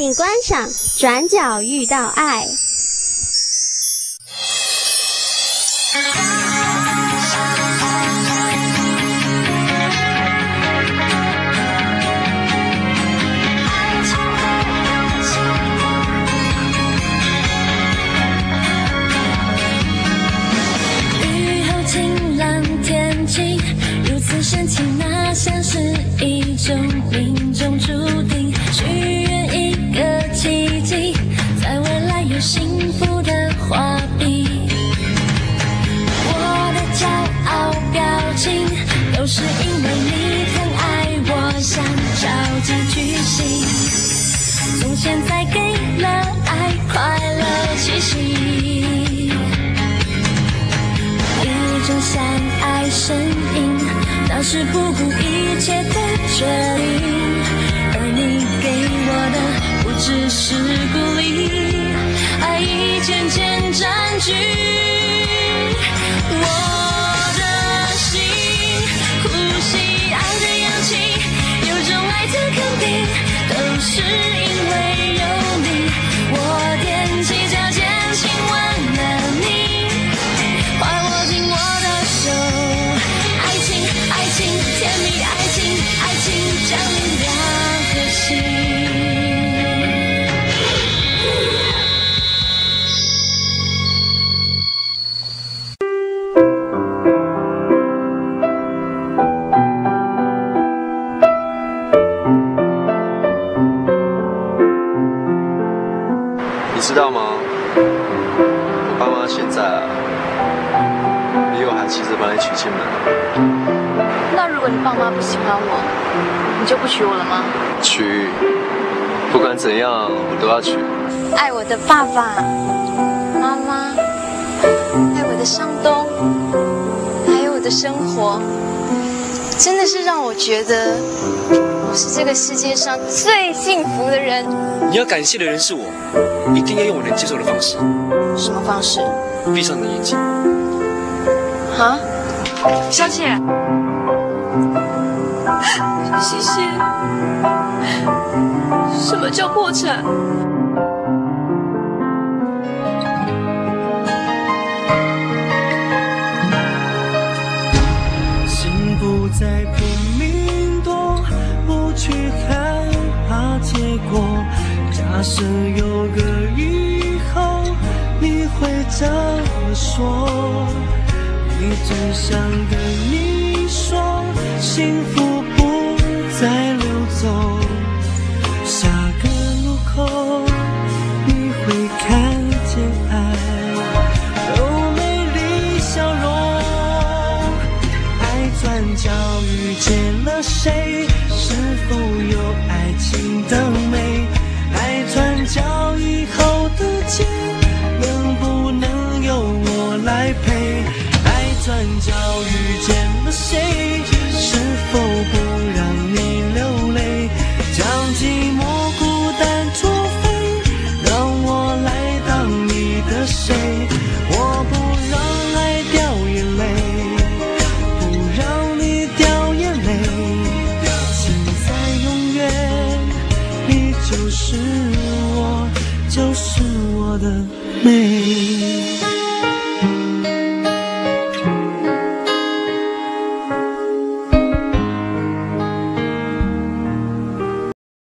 请观赏《转角遇到爱》。雨后晴朗天气，如此深情，那像是一种命声音，那是不顾一切的决定。而你给我的不只是鼓励，爱已渐渐占据你知道吗？我爸妈现在啊，比我还急着把你娶进门。那如果你爸妈不喜欢我，你就不娶我了吗？娶，不管怎样我都要娶。爱我的爸爸妈妈，爱我的向东，还有我的生活，真的是让我觉得我是这个世界上最幸福的人。你要感谢的人是我，一定要用我能接受的方式。什么方式？闭上你的眼睛。啊？小姐，谢谢。什么叫破产？假设有个以后，你会怎么说？你只想跟你说，幸福不再溜走。下个路口，你会看见爱。有美丽笑容。爱。转角遇见了谁？是否有爱。情的转角遇见了谁？是否不让你流泪？将寂寞孤单作废，让我来当你的谁？我不让爱掉眼泪。不让你掉眼泪，现在永远，你就是我，就是我的美。